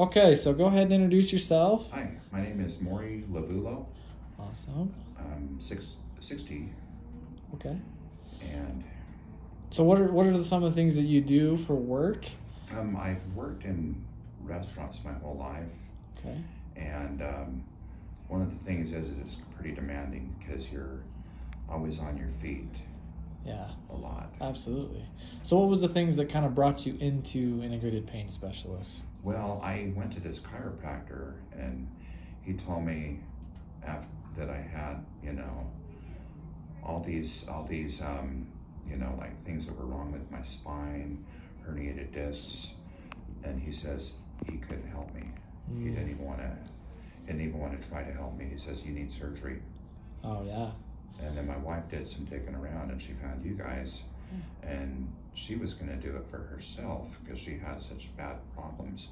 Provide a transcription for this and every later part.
Okay, so go ahead and introduce yourself. Hi, my name is Maury Lavulo. Awesome. I'm six, 60, Okay. and So what are what are some of the things that you do for work? um, I've worked in restaurants my whole life. Okay. And um, one of the things is, is it's pretty demanding because you're always on your feet Yeah, a lot. absolutely. So what was the things that kind of brought you into integrated pain specialists? Well, I went to this chiropractor and he told me after that I had, you know, all these, all these, um, you know, like things that were wrong with my spine, herniated discs, and he says he couldn't help me. He Mm. didn't even want to, didn't even want to try to help me. He says you need surgery. Oh yeah. And then my wife did some digging around and she found you guys. Hmm. And she was going to do it for herself because she had such bad problems.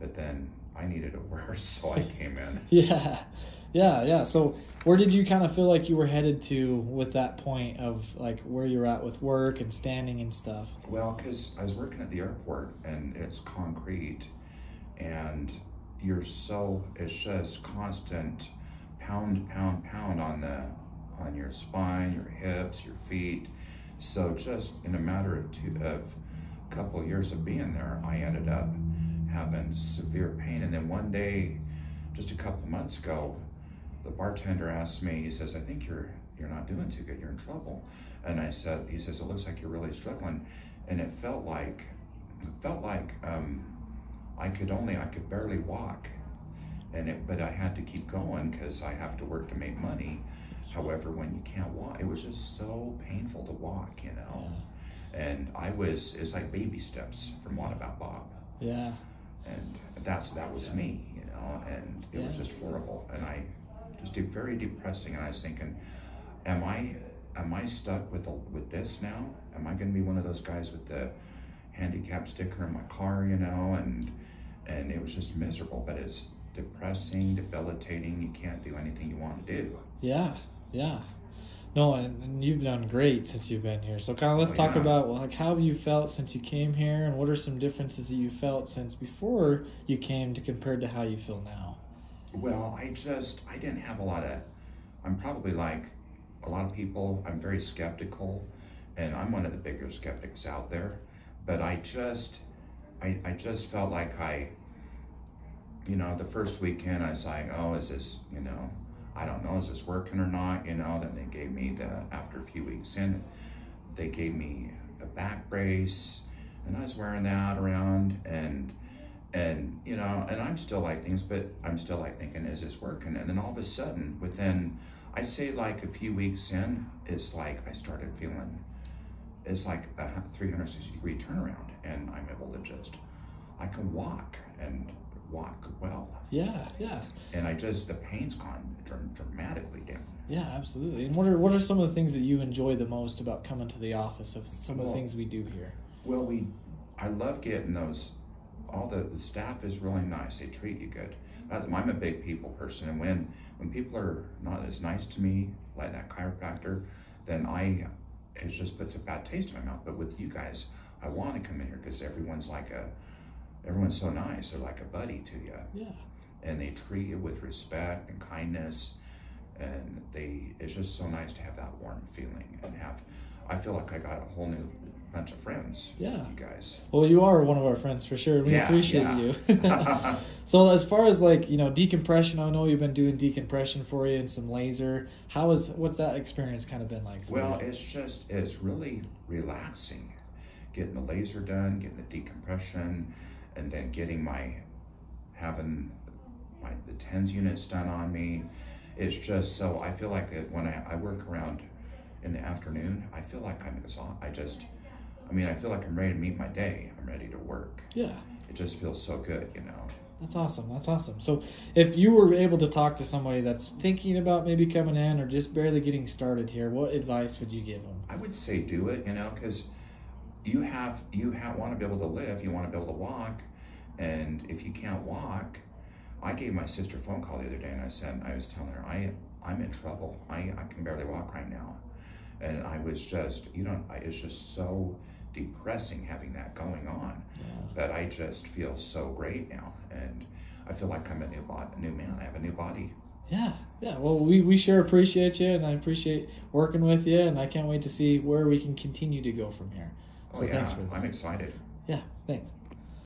But then I needed it worse, so I came in. Yeah, yeah, yeah. So, where did you kind of feel like you were headed to with that point of like where you're at with work and standing and stuff? Well, because I was working at the airport and it's concrete and you're so, it's just constant pound, pound, pound on the, on your spine, your hips, your feet. So just in a matter of two, of a couple of years of being there, I ended up having severe pain. And then one day, just a couple of months ago, the bartender asked me, he says, I think you're, you're not doing too good, you're in trouble. And I said, he says, it looks like you're really struggling. And it felt like, it felt like um, I could only, I could barely walk. And it, but I had to keep going because I have to work to make money. However, when you can't walk, it was just so painful to walk, you know. And I was, it's like baby steps from What About Bob. Yeah, And that's, that was me, you know, and it was just horrible. And I just did very depressing. And I was thinking, am I, am I stuck with, the, with this now? Am I going to be one of those guys with the handicap sticker in my car, you know? And, and it was just miserable, but it's depressing, debilitating. You can't do anything you want to do. yeah, yeah. No, and, and you've done great since you've been here. So, kind of let's Oh, talk yeah. about well, like how have you felt since you came here, and what are some differences that you felt since before you came to compared to how you feel now? Well, I just I didn't have a lot of. I'm probably like a lot of people. I'm very skeptical, and I'm one of the bigger skeptics out there. But I just, I I just felt like I. You know, the first weekend I was like, oh, is this you know, I don't know, is this working or not? You know, then they gave me the after a few weeks in, they gave me a back brace, and I was wearing that around and and you know and i'm still like things but i'm still like thinking is this working and then all of a sudden within i'd say like a few weeks in it's like i started feeling it's like a 360 degree turnaround and i'm able to just i can walk and walk Yeah, yeah, and i just the pain's gone dr- dramatically down yeah, absolutely. And what are what are some of the things that you enjoy the most about coming to the office of some of the things we do here? Well, we, I love getting those. All the, the staff is really nice. They treat you good. I'm I'm a big people person, and when when people are not as nice to me, like that chiropractor, then I it just puts a bad taste in my mouth. But with you guys, I want to come in here because everyone's like a, everyone's so nice. They're like a buddy to you, Yeah, and they treat you with respect and kindness, and they. It's just so nice to have that warm feeling and have. I feel like I got a whole new bunch of friends. Yeah. you guys. Well, you are one of our friends for sure. We Yeah, appreciate yeah. you. so, as far as like you know, decompression, I know you've been doing decompression for you and some laser. How is what's that experience kind of been like? For Well, you? it's just it's really relaxing, getting the laser done, getting the decompression, and then getting my having my the TENS units done on me. It's just so I feel like it when I, I work around in the afternoon, I feel like I'm exhausted. I just, I mean, I feel like I'm ready to meet my day. I'm ready to work. yeah, It just feels so good, you know. that's awesome. That's awesome. So, if you were able to talk to somebody that's thinking about maybe coming in or just barely getting started here, what advice would you give them? I would say do it, you know, because you have you have want to be able to live, you want to be able to walk, and if you can't walk, I gave my sister a phone call the other day, and I said I was telling her I I'm in trouble. I I can barely walk right now, and I was just, you know, I, it's just so depressing having that going on. Yeah. But I just feel so great now, and I feel like I'm a new a new man. I have a new body. Yeah, yeah. Well, we, we sure appreciate you, and I appreciate working with you, and I can't wait to see where we can continue to go from here. Oh yeah, thanks for that. I'm excited. Yeah, thanks.